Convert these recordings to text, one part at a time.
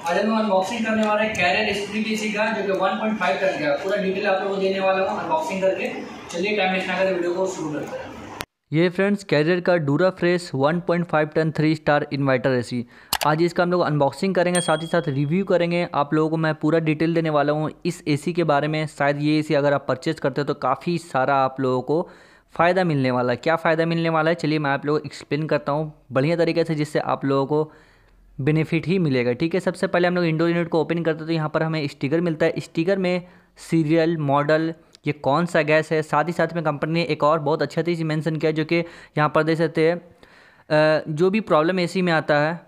आज हम अनबॉक्सिंग करने वाले हैं कैरियर स्प्लिट एसी का, जो कि 1.5 टन का पूरा डिटेल आप लोगों को देने वाला हूँ अनबॉक्सिंग करके। चलिए टाइम वेस्ट ना करके वीडियो को शुरू करते हैं। ये फ्रेंड्स कैरियर का Dura fresh 1.5 ton three star inverter AC आज इसका हम लोग अनबॉक्सिंग करेंगे, साथ ही साथ रिव्यू करेंगे। आप लोगों को मैं पूरा डिटेल देने वाला हूँ इस एसी के बारे में। शायद ये एसी अगर आप परचेज करते हो तो काफ़ी सारा आप लोगों को फ़ायदा मिलने वाला है। क्या फ़ायदा मिलने वाला है? चलिए मैं आप लोगों को एक्सप्लेन करता हूँ बढ़िया तरीके से, जिससे आप लोगों को बेनिफिट ही मिलेगा, ठीक है? सबसे पहले हम लोग इंडोर यूनिट को ओपन करते हैं तो यहाँ पर हमें स्टिकर मिलता है। स्टिकर में सीरियल, मॉडल, ये कौन सा गैस है? साथ ही साथ में कंपनी ने एक और बहुत अच्छा चीज़ मेंशन किया जो कि यहाँ पर दे सकते हैं जो भी प्रॉब्लम एसी में आता है,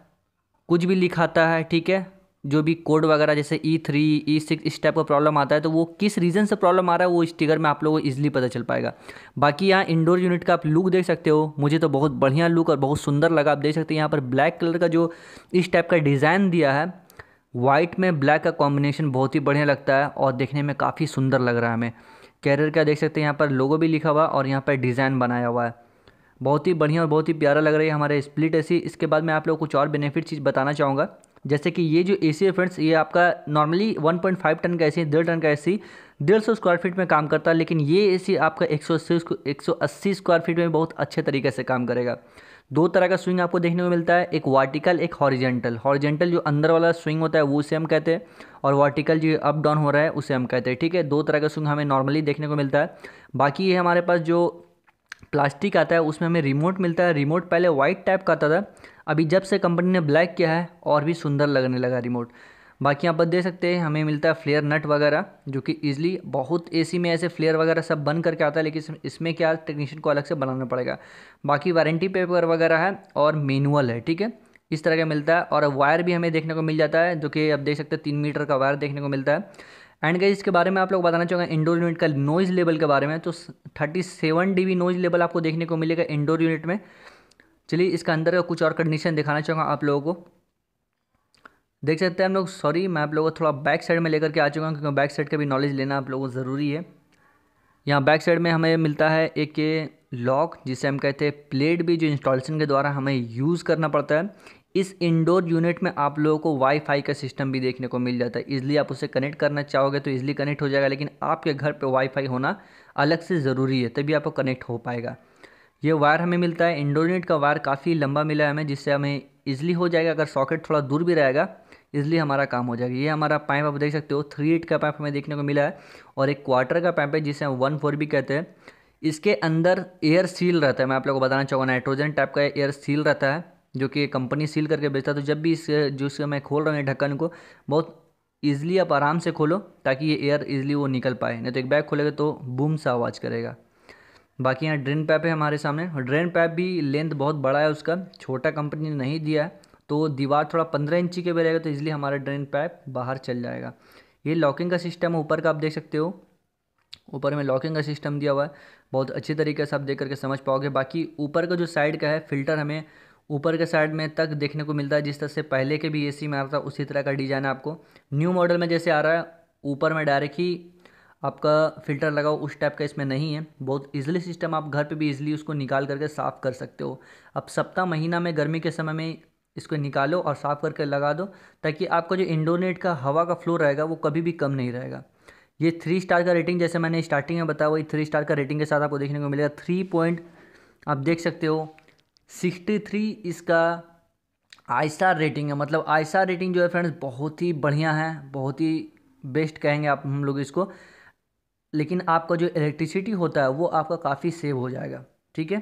कुछ भी लिखाता है, ठीक है? जो भी कोड वगैरह, जैसे ई थ्री ई सिक्स इस टाइप का प्रॉब्लम आता है तो वो किस रीज़न से प्रॉब्लम आ रहा है, वो स्टिकर में आप लोगों को ईजिली पता चल पाएगा। बाकी यहाँ इंडोर यूनिट का आप लुक देख सकते हो। मुझे तो बहुत बढ़िया लुक और बहुत सुंदर लगा। आप देख सकते हैं यहाँ पर ब्लैक कलर का जो इस टाइप का डिज़ाइन दिया है वाइट में ब्लैक का कॉम्बिनेशन बहुत ही बढ़िया लगता है और देखने में काफ़ी सुंदर लग रहा है हमें। कैरियर का देख सकते हैं यहाँ पर लोगो भी लिखा हुआ और यहाँ पर डिज़ाइन बनाया हुआ है। बहुत ही बढ़िया और बहुत ही प्यारा लग रहा है हमारे स्प्लिट ऐसी। इसके बाद मैं आप लोग कुछ और बेनिफिट चीज़ बताना चाहूँगा। जैसे कि ये जो ए सी है फ्रेंड्स ये आपका नॉर्मली 1.5 टन का ए सी डेढ़ टन का ए सी डेढ़ सौ स्क्वायर फीट में काम करता है, लेकिन ये ए सी आपका एक सौ अस्सी एक सौ अस्सी स्क्वायर फीट में बहुत अच्छे तरीके से काम करेगा। दो तरह का स्विंग आपको देखने को मिलता है, एक वार्टिकल एक हॉरिजेंटल हॉरिजेंटल जो अंदर वाला स्विंग होता है, वो उसे हम कहते हैं, और वर्टिकल जो अप डाउन हो रहा है, उसे हम कहते हैं, ठीक है? दो तरह का स्विंग हमें नॉर्मली देखने को मिलता है। बाकी ये हमारे पास जो प्लास्टिक आता है, उसमें हमें रिमोट मिलता है। रिमोट पहले वाइट टाइप का आता था। अभी जब से कंपनी ने ब्लैक किया है, और भी सुंदर लगने लगा रिमोट बाकी यहाँ पर दे सकते हैं, हमें मिलता है फ्लेयर नट वगैरह, जो कि ईजिली बहुत एसी में ऐसे फ्लेयर वगैरह सब बन करके आता है, लेकिन इसमें क्या टेक्नीशियन को अलग से बनाना पड़ेगा। बाकी वारंटी पेपर वगैरह है, और मैनुअल है, ठीक है? इस तरह का मिलता है, और वायर भी हमें देखने को मिल जाता है, जो कि अब देख सकते हैं, तीन मीटर का वायर देखने को मिलता है। एंड गई इसके बारे में आप लोग बताना चाहूँगा इंडोर यूनिट का नॉइज़ लेवल के बारे में। तो thirty seven D noise level आपको देखने को मिलेगा इंडोर यूनिट में। चलिए, इसका अंदर का कुछ और कंडीशन दिखाना चाहूँगा आप लोगों को। देख सकते हैं हम लोग सॉरी मैं आप लोगों को थोड़ा बैक साइड में लेकर के आ चुका हूँ, क्योंकि बैक साइड का भी नॉलेज लेना आप लोगों को ज़रूरी है। यहाँ बैक साइड में हमें मिलता है एक लॉक जिसे हम कहते हैं प्लेट भी, जो इंस्टॉलेशन के द्वारा हमें यूज़ करना पड़ता है। इस इंडोर यूनिट में आप लोगों को वाईफाई का सिस्टम भी देखने को मिल जाता है। इजली आप उसे कनेक्ट करना चाहोगे तो इजली कनेक्ट हो जाएगा, लेकिन आपके घर पे वाईफाई होना अलग से ज़रूरी है, तभी आपको कनेक्ट हो पाएगा। ये वायर हमें मिलता है। इंडोर यूनिट का वायर काफ़ी लंबा मिला है हमें, जिससे हमें ईजिली हो जाएगा। अगर सॉकेट थोड़ा दूर भी रहेगा इसलिए हमारा काम हो जाएगा। ये हमारा पाइप आप देख सकते हो थ्री एट का पाइप हमें देखने को मिला है और एक क्वार्टर का पाइप है, जिसे हम वन फोर भी कहते हैं। इसके अंदर एयर सील रहता है, मैं आप लोगों को बताना चाहूँगा। नाइट्रोजन टाइप का एयर सील रहता है। जो कि कंपनी सील करके बेचता है तो जब भी इस जूस मैं खोल रहा हूँ, ये ढक्कन को, बहुत ईजिली आप आराम से खोलो, ताकि ये एयर ईजिली वो निकल पाए। नहीं तो एक बैग खोलेगा तो बूम सा आवाज़ करेगा। बाकी यहाँ ड्रेन पैप है हमारे सामने। ड्रेन पैप भी लेंथ बहुत बड़ा है उसका, छोटा कंपनी ने नहीं दिया है तो दीवार थोड़ा पंद्रह इंची के भी रहेगा तो इसलिए हमारा ड्रेन पैप बाहर चल जाएगा। ये लॉकिंग का सिस्टम ऊपर का आप देख सकते हो। ऊपर में लॉकिंग का सिस्टम दिया हुआ है। बहुत अच्छी तरीके से आप देख करके समझ पाओगे। बाकी ऊपर का जो साइड का है फ़िल्टर हमें ऊपर के साइड में तक देखने को मिलता है, जिस तरह से पहले के भी एसी में आ रहा था, उसी तरह का डिज़ाइन आपको। न्यू मॉडल में जैसे आ रहा है, ऊपर में डायरेक्ट ही आपका फ़िल्टर लगाओ, उस टाइप का इसमें नहीं है। बहुत इजीली सिस्टम आप घर पे भी इजीली उसको निकाल करके साफ़ कर सकते हो। अब सप्ताह, महीना में, गर्मी के समय में इसको निकालो और साफ़ करके लगा दो, ताकि आपका जो इंडोनेट का हवा का फ्लो रहेगा, वो कभी भी कम नहीं रहेगा। ये थ्री स्टार का रेटिंग जैसे मैंने स्टार्टिंग में बताया, वही थ्री स्टार का रेटिंग के साथ आपको देखने को मिलेगा। थ्री पॉइंट आप देख सकते हो सिक्सटी थ्री इसका आई स्टार रेटिंग है। मतलब आई स्टार रेटिंग जो है फ्रेंड्स, बहुत ही बढ़िया है, बहुत ही बेस्ट कहेंगे आप, हम लोग इसको। लेकिन आपका जो इलेक्ट्रिसिटी होता है, वो आपका काफ़ी सेव हो जाएगा, ठीक है?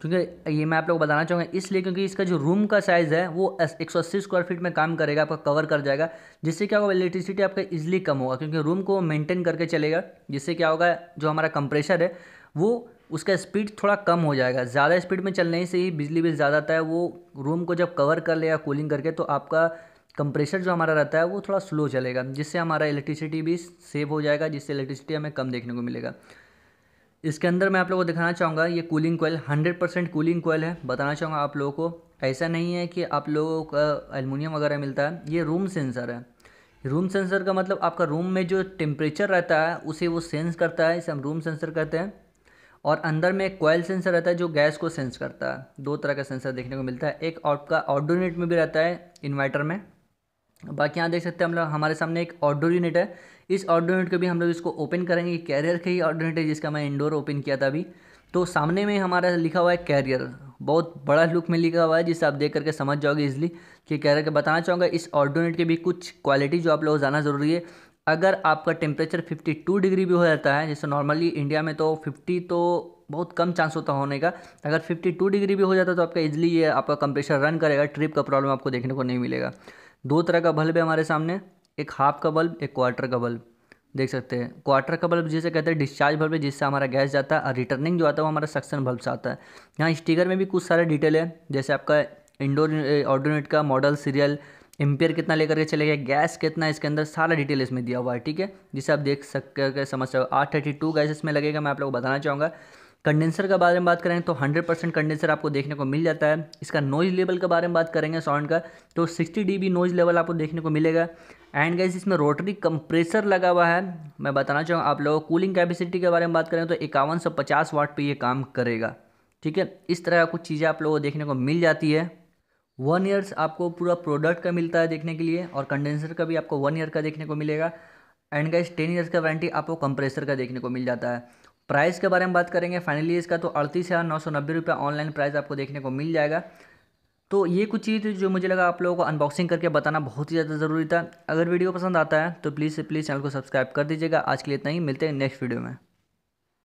क्योंकि ये मैं आप लोग बताना चाहूँगा, इसलिए क्योंकि इसका जो रूम का साइज़ है, वो एक सौ अस्सी स्क्वायर फीट में काम करेगा, आपका कवर कर जाएगा, जिससे क्या होगा इलेक्ट्रिसिटी आपका इजीली कम होगा, क्योंकि रूम को मेंटेन करके चलेगा। जिससे क्या होगा, जो हमारा कंप्रेशर है, वो उसका स्पीड थोड़ा कम हो जाएगा। ज़्यादा स्पीड में चलने से ही बिजली बिल ज़्यादा आता है वो रूम को जब कवर कर लेगा कूलिंग करके तो आपका कंप्रेशर जो हमारा रहता है वो थोड़ा स्लो चलेगा, जिससे हमारा इलेक्ट्रिसिटी भी सेव हो जाएगा, जिससे इलेक्ट्रिसिटी हमें कम देखने को मिलेगा। इसके अंदर मैं आप लोगों को दिखाना चाहूँगा, ये cooling coil hundred percent cooling coil है। बताना चाहूँगा आप लोगों को, ऐसा नहीं है कि आप लोगों का एलमिनियम वगैरह मिलता है, ये रूम सेंसर है। रूम सेंसर का मतलब आपका रूम में जो टेम्परेचर रहता है, उसे वो सेंस करता है, इसे हम रूम सेंसर कहते हैं। और अंदर में एक कोयल सेंसर रहता है जो गैस को सेंस करता है। दो तरह का सेंसर देखने को मिलता है। एक आपका आउटडोर यूनिट में भी रहता है इन्वर्टर में। बाकी यहाँ देख सकते हैं हम लोग, हमारे सामने एक आउटडोर यूनिट है। इस आउटडोर यूनिट को भी हम लोग इसको ओपन करेंगे कैरियर का ही आउटडोर यूनिट है जिसका मैं इंडोर ओपन किया था अभी। तो सामने में हमारा लिखा हुआ है कैरियर बहुत बड़ा लुक में लिखा हुआ है जिससे आप देख करके समझ जाओगे इजली कि कैरियर का बताना चाहूँगा, इस आउटडोर यूनिट की भी कुछ क्वालिटी जो आप लोगों को जानना ज़रूरी है। अगर आपका टेम्परेचर 52 डिग्री भी हो जाता है, जैसे नॉर्मली इंडिया में तो 50 तो बहुत कम चांस होता होने का। अगर 52 डिग्री भी हो जाता तो आपका इजली ये आपका कंप्रेशर रन करेगा ट्रिप का प्रॉब्लम आपको देखने को नहीं मिलेगा। दो तरह का बल्ब है हमारे सामने, एक हाफ़ का बल्ब एक क्वार्टर का बल्ब देख सकते हैं क्वार्टर का बल्ब जिसे कहते हैं डिस्चार्ज बल्ब है, जिससे हमारा गैस जाता है और रिटर्निंग जो आता है, वो हमारा सक्शन बल्ब से आता है। यहाँ स्टिकर में भी कुछ सारे डिटेल है, जैसे आपका इंडोर ऑर्डोनेट का मॉडल सीरियल एम्पियर कितना लेकर के चलेगा गैस कितना इसके अंदर सारा डिटेल इसमें दिया हुआ है, ठीक है? जिसे आप देख सकते समझ सकते आठ थर्टी टू गैस इसमें लगेगा, मैं आप लोग को बताना चाहूँगा। कंडेंसर के बारे में बात करें तो 100 परसेंट कंडेंसर आपको देखने को मिल जाता है। इसका नॉइज़ लेवल के बारे में बात करेंगे साउंड का तो 60 डी नॉइज़ लेवल आपको देखने को मिलेगा। एंड गैस इसमें रोटरी कंप्रेसर लगा हुआ है। मैं बताना चाहूँगा, आप लोगों कूलिंग कैपेसिटी के बारे में बात करें तो इक्यावन सौ पचास वाट पर ये काम करेगा, ठीक है? इस तरह का कुछ चीज़ें आप लोगों को देखने को मिल जाती है। वन ईयर्स आपको पूरा प्रोडक्ट का मिलता है देखने के लिए और कंडेंसर का भी आपको वन ईयर का देखने को मिलेगा। एंड गैस टेन ईयर्स का वारंटी आपको कंप्रेसर का देखने को मिल जाता है। प्राइस के बारे में बात करेंगे फाइनली इसका तो अड़तीस हज़ार नौ सौ नब्बे रुपये ऑनलाइन प्राइस आपको देखने को मिल जाएगा। तो ये कुछ चीज़ जो मुझे लगा आप लोगों को अनबॉक्सिंग करके बताना बहुत ही ज़्यादा ज़रूरी था। अगर वीडियो पसंद आता है तो प्लीज़ से प्लीज़ चैनल को सब्सक्राइब कर दीजिएगा। आज के लिए इतना ही, मिलते हैं नेक्स्ट वीडियो में।